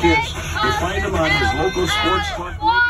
kids. You find them on his local sports.